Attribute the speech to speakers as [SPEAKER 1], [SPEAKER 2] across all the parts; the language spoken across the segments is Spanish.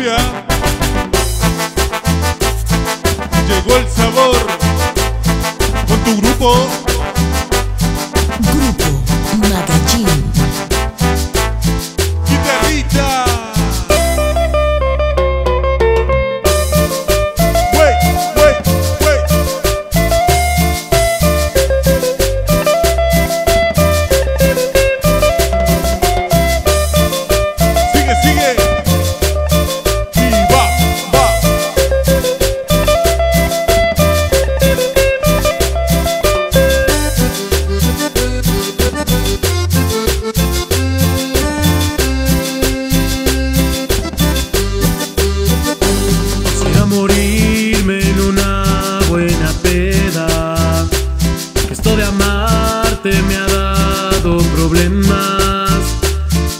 [SPEAKER 1] Llegó el sabor con tu grupo.
[SPEAKER 2] Problemas.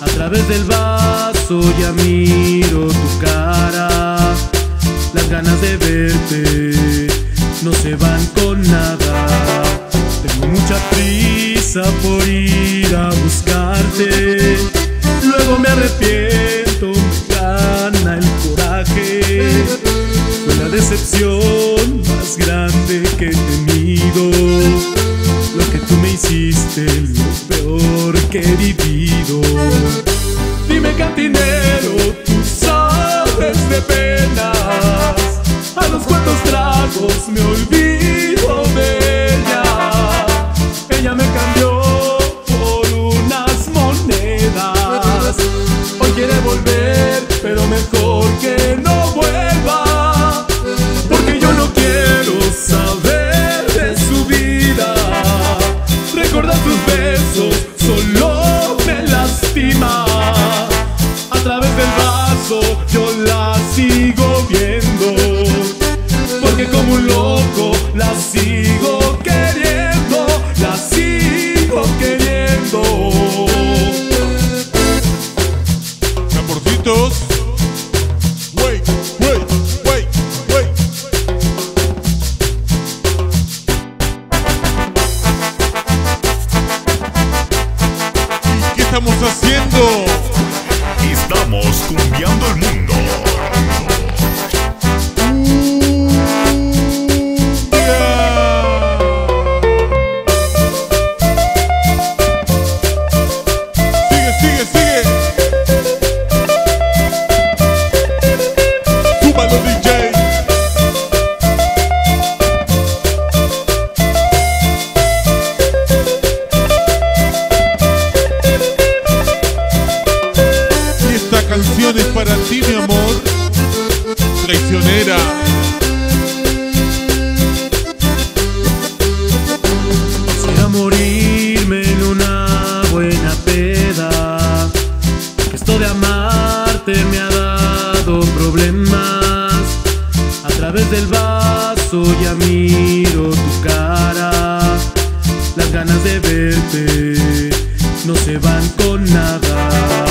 [SPEAKER 2] A través del vaso ya miro tu cara. Las ganas de verte no se van con nada. Tengo mucha prisa por ir a buscarte. Luego me arrepiento, me gana el coraje. Fue la decepción más grande que he tenido. Lo que tú me hiciste, que he vivido. Dime cantinero, tú sabes de penas. A los cuantos tragos me olvido Besos solo me lastima. A través del vaso yo la sigo viendo. Porque como un loco la sigo queriendo. La sigo queriendo.
[SPEAKER 1] Amorcitos. Estamos haciendo?
[SPEAKER 2] Ganas de verte no se van con nada.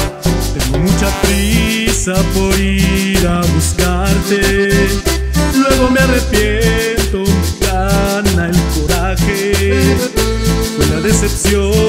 [SPEAKER 2] Tengo mucha prisa por ir a buscarte. Luego me arrepiento, me gana el coraje. Fue la decepción